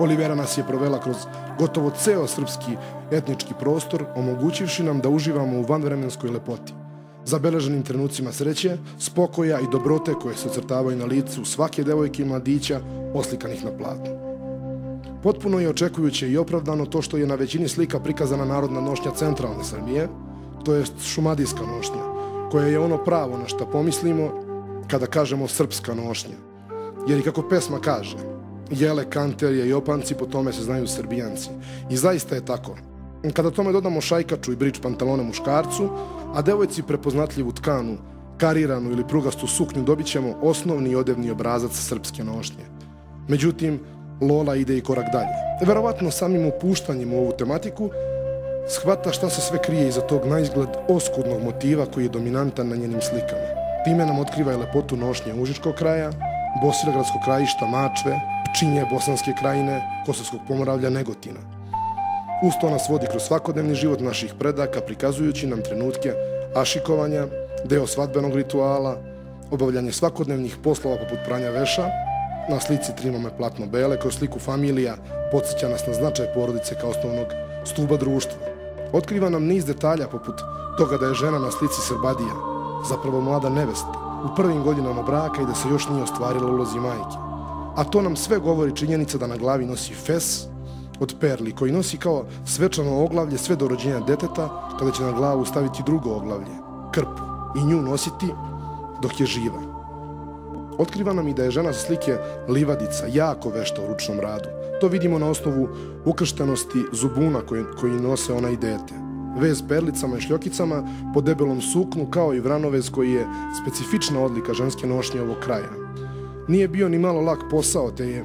Olivera nas je provela kroz gotovo ceo srpski etnički prostor, omogućivši nam da uživamo u vanvremenskoj lepoti. Zabeleženim trenucima sreće, spokoja i dobrote koje se ocrtavaju na licu svake devojke i mladića oslikanih na platnu. Potpuno je očekujuće i opravdano to što je na većini slika prikazana narodna nošnja centralne Srbije, to jest šumadijska nošnja, koja je ono pravo na što pomislimo kada kažemo srpska nošnja. Jer i kako pesma kaže, jele, kanterije i opanci, po tome se znaju srbijanci. I zaista je tako. Kada tome dodamo šajkaču i brič pantalone muškarcu, a devojci prepoznatljivu tkanu, kariranu ili prugastu suknju, dobit ćemo osnovni odevni obrazac srpske nošnje. Međutim, Lola ide i korak dalje. Verovatno samim upuštanjem u ovu tematiku shvata šta se sve krije iza tog naizgled oskudnog motiva koji je dominantan na njenim slikama. Time nam otkriva i lepotu nošnje Užičkog kraja, Bosilegradskog krajišta Mačve, Pčinje, Bosanske krajine, Kosovskog pomoravlja, Negotina. Uz to nas vodi kroz svakodnevni život naših predaka, prikazujući nam trenutke ašikovanja, deo svadbenog rituala, obavljanje svakodnevnih poslova poput pranja veša, na slici trimame platno bele, kroz sliku familija, podsjeća nas na značaj porodice kao osnovnog stuba društva. Otkriva nam niz detalja poput toga da je žena na slici Srbadija, zapravo mlada nevesta, u prvim godinama braka i da se još nije ostvarila ulozi majke. A to nam sve govori činjenica da na glavi nosi fes od perli, koji nosi kao svečano oglavlje sve do rođenja deteta, kada će na glavu staviti drugo oglavlje, krpu, i nju nositi dok je živa. Otkriva nam i da je žena sa slike livadica jako vešta u ručnom radu. To vidimo na osnovu ukrštenosti zubuna koje, koji nose ona i dete. Vez perlicama i šljokicama po debelom suknu kao i vranovez koji je specifična odlika ženske nošnje ovog kraja. Nije bio ni malo lak posao, te je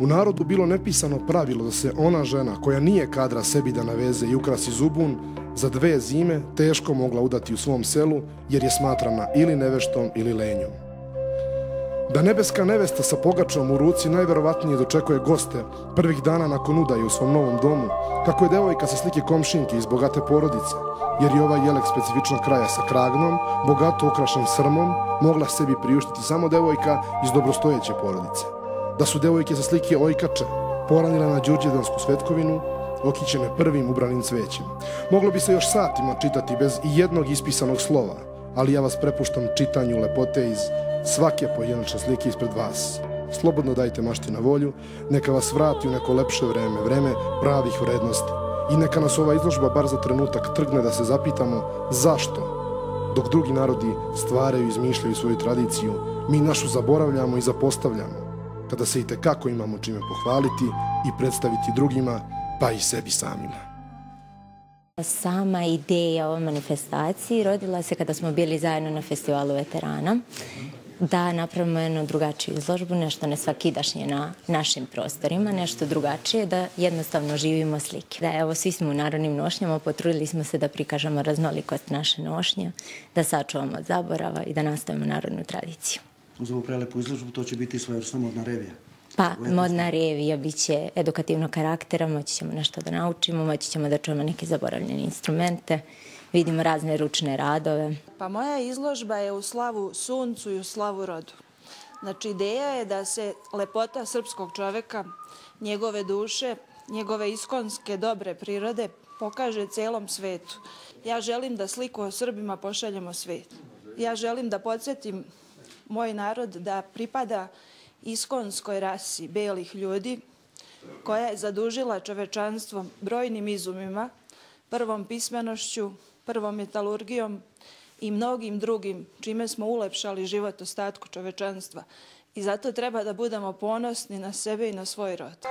u narodu bilo nepisano pravilo da se ona žena koja nije kadra sebi da naveze i ukrasi zubun, za dve zime teško mogla udati u svom selu jer je smatrana ili neveštom ili lenjom. Da nebeska nevesta sa pogačom u ruci najverovatnije dočekuje goste prvih dana nakon udaje u svom novom domu, kako je devojka sa slike komšinke iz bogate porodice, jer je ovaj jelek specifičnog kraja sa kragnom, bogato ukrašen srmom, mogla sebi priuštiti samo devojka iz dobrostojeće porodice. Da su devojke sa slike ojkače poranile na Đurđedansku svetkovinu, okićene prvim ubranim cvećem. Moglo bi se još satima čitati bez jednog ispisanog slova, ali ja vas prepuštam čitanju lepote iz svake pojedinačne slike ispred vas. Slobodno dajte mašti na volju, neka vas vrati u neko lepše vreme, vreme pravih vrednosti. I neka nas ova izložba bar za trenutak trgne da se zapitamo zašto, dok drugi narodi stvaraju i izmišljaju svoju tradiciju, mi našu zaboravljamo i zapostavljamo, kada se i tekako imamo čime pohvaliti i predstaviti drugima, pa i sebi samima. Sama ideja o manifestaciji rodila se kada smo bili zajedno na festivalu veterana da napravimo jednu drugačiju izložbu, nešto nesvakidašnje na našim prostorima, nešto drugačije, da jednostavno živimo slike. Da evo, svi smo u narodnim nošnjama, potrudili smo se da prikažemo raznolikost naše nošnje, da sačuvamo od zaborava i da nastavimo narodnu tradiciju. Uz ovu prelepu izložbu to će biti svojevrsna modna revija. Pa, modna revija bit će edukativnog karaktera, moći ćemo nešto da naučimo, moći ćemo da čujemo neke zaboravljene instrumente, vidimo razne ručne radove. Pa moja izložba je u slavu suncu i u slavu rodu. Znači, ideja je da se lepota srpskog čoveka, njegove duše, njegove iskonske dobre prirode pokaže celom svetu. Ja želim da sliku o Srbima pošaljemo svet. Ja želim da podsjetim moj narod da pripada iskonskoj rasi belih ljudi koja je zadužila čovečanstvo brojnim izumima, prvom pismenošću, prvom metalurgijom i mnogim drugim, čime smo ulepšali život ostatku čovečanstva. I zato treba da budemo ponosni na sebe i na svoj rod.